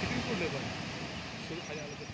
किती सोडलंय पण सुरू खाली आलं तर